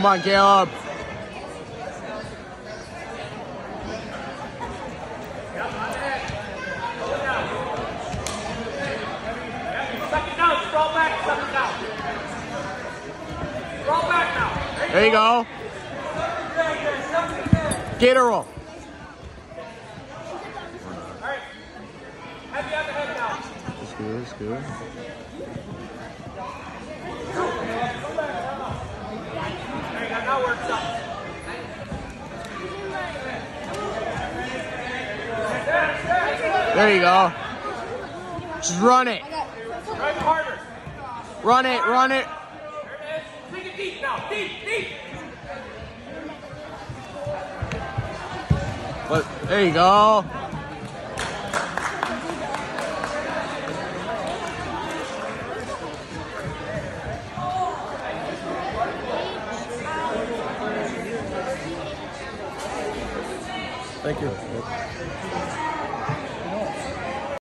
Come on, Kaleb. There you go. The head now. That's good, that's good. There you go, now works up. There you go. Just run it. Run it, run it. There it. Take it deep now. Deep, deep. But there you go. Thank you know.